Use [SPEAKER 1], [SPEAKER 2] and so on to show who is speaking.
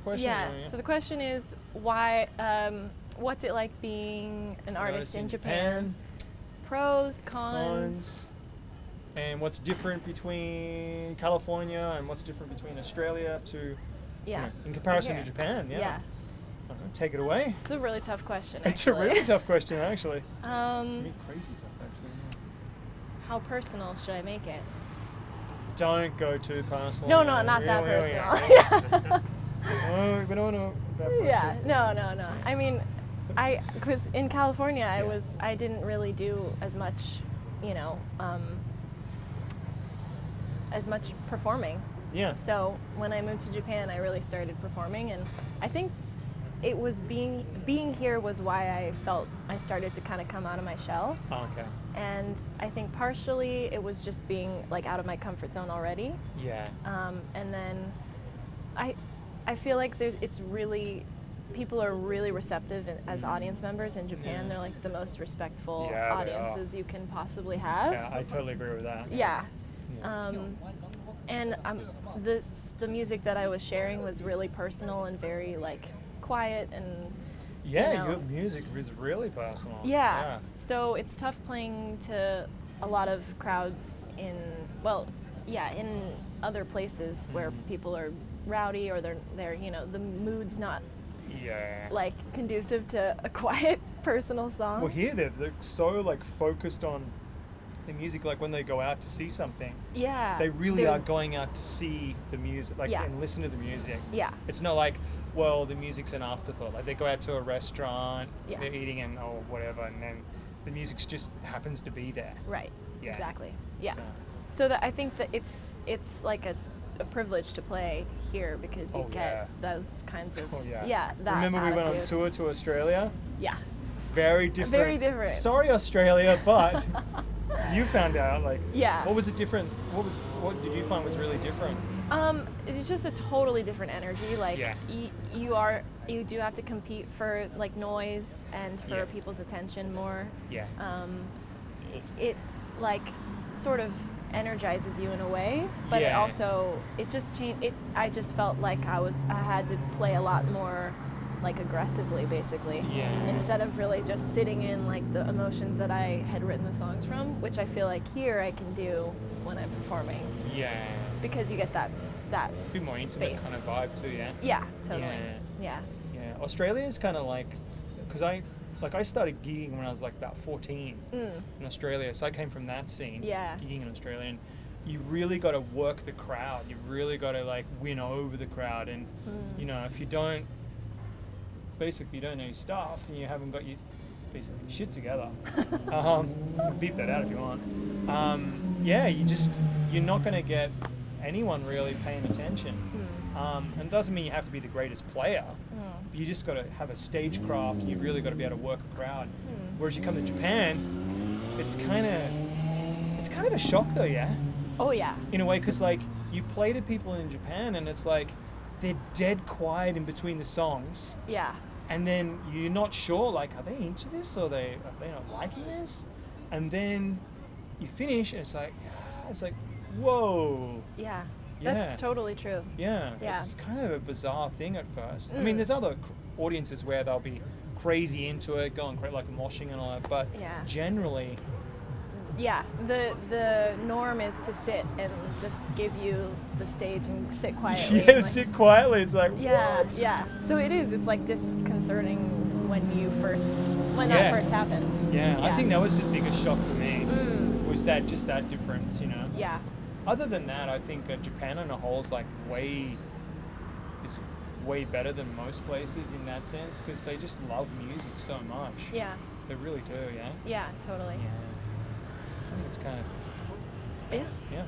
[SPEAKER 1] question?
[SPEAKER 2] Yeah.
[SPEAKER 1] or-
[SPEAKER 2] So the question is why? Um, what's it like being an artist in Japan? Pros, cons.
[SPEAKER 1] cons, and what's different between California and what's different between Australia to, you know, in comparison to
[SPEAKER 2] here.
[SPEAKER 1] Japan? Yeah.
[SPEAKER 2] Yeah.
[SPEAKER 1] Take it away.
[SPEAKER 2] It's a really tough question.
[SPEAKER 1] It's a really tough question, actually.
[SPEAKER 2] Um,
[SPEAKER 1] mean, crazy tough, actually.
[SPEAKER 2] how personal should I make it?
[SPEAKER 1] Don't go too personal.
[SPEAKER 2] No, no, not that
[SPEAKER 1] Yeah, yeah,
[SPEAKER 2] personal.
[SPEAKER 1] oh, we don't know that
[SPEAKER 2] yeah. No, no, no. I mean, I because in California I
[SPEAKER 1] Yeah.
[SPEAKER 2] was I didn't really do as much, you know, um, as much performing.
[SPEAKER 1] Yeah.
[SPEAKER 2] So when I moved to Japan, I really started performing, and I think it was being being here was why I felt I started to kind of come out of my shell.
[SPEAKER 1] Oh, okay.
[SPEAKER 2] And I think partially it was just being like out of my comfort zone already.
[SPEAKER 1] Yeah.
[SPEAKER 2] Um, and then I I feel like there's it's really people are really receptive in, as audience members in Japan.
[SPEAKER 1] Yeah.
[SPEAKER 2] They're like the most respectful
[SPEAKER 1] Yeah,
[SPEAKER 2] audiences you can possibly have.
[SPEAKER 1] Yeah, I totally agree with that.
[SPEAKER 2] Yeah.
[SPEAKER 1] Yeah.
[SPEAKER 2] Um, and um, this the music that I was sharing was really personal and very like quiet and
[SPEAKER 1] Yeah,
[SPEAKER 2] you know.
[SPEAKER 1] your music is really personal.
[SPEAKER 2] yeah. So it's tough playing to a lot of crowds in well, yeah, in other places where
[SPEAKER 1] Mhm.
[SPEAKER 2] people are rowdy or they're they're you know the mood's not
[SPEAKER 1] Yeah.
[SPEAKER 2] like conducive to a quiet personal song.
[SPEAKER 1] Well, here they're, they're so like focused on the music. Like when they go out to see something,
[SPEAKER 2] yeah.
[SPEAKER 1] they really
[SPEAKER 2] they're-
[SPEAKER 1] are going out to see the music, like
[SPEAKER 2] Yeah.
[SPEAKER 1] and listen to the music.
[SPEAKER 2] Yeah.
[SPEAKER 1] It's not like, well, the music's an afterthought. Like they go out to a restaurant,
[SPEAKER 2] Yeah.
[SPEAKER 1] they're eating and or whatever, and then the music just happens to be there.
[SPEAKER 2] Right.
[SPEAKER 1] Yeah.
[SPEAKER 2] Exactly. Yeah.
[SPEAKER 1] So,
[SPEAKER 2] So that I think that it's it's like a, a privilege to play here because you
[SPEAKER 1] Oh,
[SPEAKER 2] get
[SPEAKER 1] yeah.
[SPEAKER 2] those kinds of
[SPEAKER 1] oh yeah.
[SPEAKER 2] yeah that
[SPEAKER 1] Remember we went on tour to Australia?
[SPEAKER 2] Yeah.
[SPEAKER 1] Very different.
[SPEAKER 2] Very different.
[SPEAKER 1] Sorry, Australia, but you found out like.
[SPEAKER 2] Yeah.
[SPEAKER 1] What was it different? What was what did you find was really different?
[SPEAKER 2] Um, it's just a totally different energy. Like
[SPEAKER 1] Yeah.
[SPEAKER 2] y- you are you do have to compete for like noise and for
[SPEAKER 1] Yeah.
[SPEAKER 2] people's attention more.
[SPEAKER 1] Yeah.
[SPEAKER 2] Um, it, it like sort of energizes you in a way, but it also it just changed. It I just felt like I was I had to play a lot more like aggressively basically
[SPEAKER 1] Yeah.
[SPEAKER 2] instead of really just sitting in like the emotions that I had written the songs from, which I feel like here I can do when I'm performing
[SPEAKER 1] Yeah.
[SPEAKER 2] because you get that that
[SPEAKER 1] A bit more intimate
[SPEAKER 2] Space.
[SPEAKER 1] kind of vibe too, yeah.
[SPEAKER 2] yeah totally
[SPEAKER 1] Yeah.
[SPEAKER 2] yeah
[SPEAKER 1] Yeah. Australia is kind of like, because I, like I started gigging when I was like about 14
[SPEAKER 2] mm,
[SPEAKER 1] in Australia, so I came from that scene.
[SPEAKER 2] Yeah.
[SPEAKER 1] Gigging in Australia, and you really got to work the crowd. You really got to like win over the crowd, and
[SPEAKER 2] Mm.
[SPEAKER 1] you know if you don't, basically if you don't know your stuff and you haven't got your basically shit together, um, beep that out if you want. Um, yeah, you just you're not going to get anyone really paying attention.
[SPEAKER 2] mm,
[SPEAKER 1] Um, and it doesn't mean you have to be the greatest player.
[SPEAKER 2] mm,
[SPEAKER 1] You just got to have a stagecraft, and you really got to be able to work a crowd.
[SPEAKER 2] mm.
[SPEAKER 1] Whereas you come to Japan, it's kind of it's kind of a shock though, yeah,
[SPEAKER 2] oh yeah
[SPEAKER 1] in a way, because like you play to people in Japan, and it's like they're dead quiet in between the songs,
[SPEAKER 2] yeah
[SPEAKER 1] and then you're not sure, like, are they into this or they are they not liking this? And then you finish, and it's like, it's like, whoa,
[SPEAKER 2] yeah
[SPEAKER 1] Yeah.
[SPEAKER 2] that's totally true
[SPEAKER 1] yeah,
[SPEAKER 2] Yeah.
[SPEAKER 1] it's kind of a bizarre thing at first. I
[SPEAKER 2] Mm.
[SPEAKER 1] mean, there's other audiences where they'll be crazy into it, going cra- like moshing and all that, but
[SPEAKER 2] Yeah.
[SPEAKER 1] generally,
[SPEAKER 2] yeah the the norm is to sit and just give you the stage and sit quietly
[SPEAKER 1] yeah,
[SPEAKER 2] like-
[SPEAKER 1] sit quietly. It's like,
[SPEAKER 2] yeah
[SPEAKER 1] what?
[SPEAKER 2] yeah so it is it's like disconcerting when you first when
[SPEAKER 1] Yeah.
[SPEAKER 2] that first happens
[SPEAKER 1] Yeah, I think that was the biggest shock for me.
[SPEAKER 2] mm,
[SPEAKER 1] Was that just that difference, you know?
[SPEAKER 2] yeah
[SPEAKER 1] Other than that, I think uh, Japan on a whole is like way is way better than most places in that sense because they just love music so much.
[SPEAKER 2] yeah
[SPEAKER 1] They really do. Yeah.
[SPEAKER 2] yeah totally
[SPEAKER 1] Yeah. I think it's kind of
[SPEAKER 2] yeah
[SPEAKER 1] yeah.